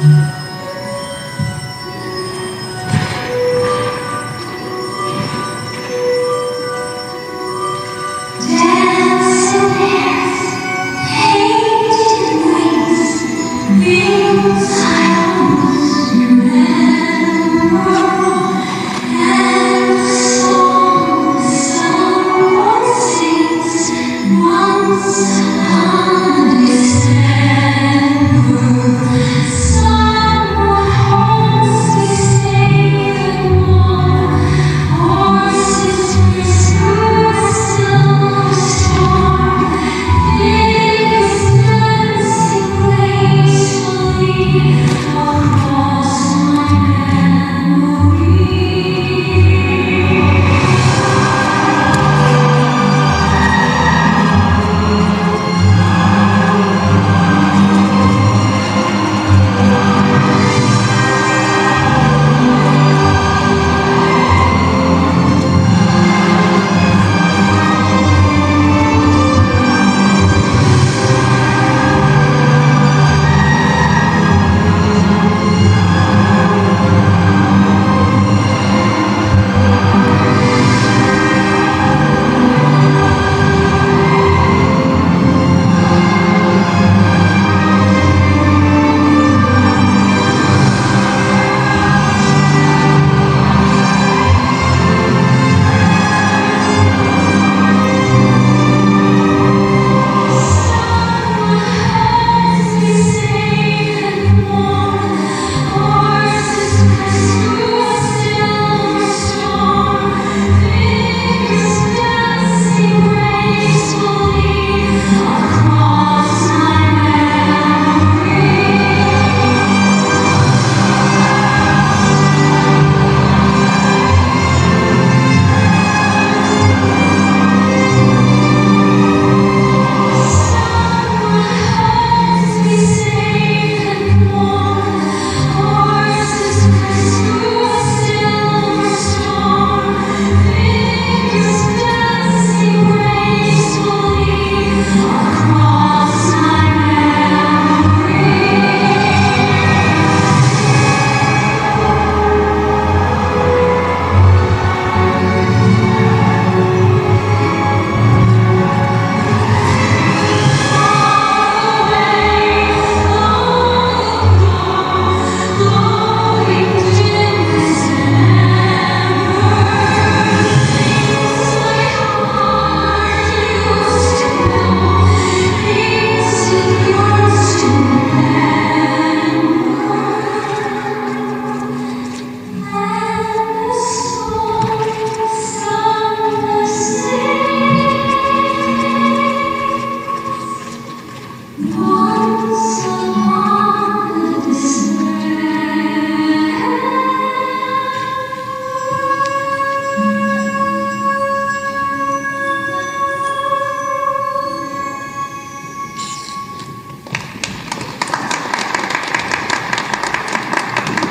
Mm-hmm.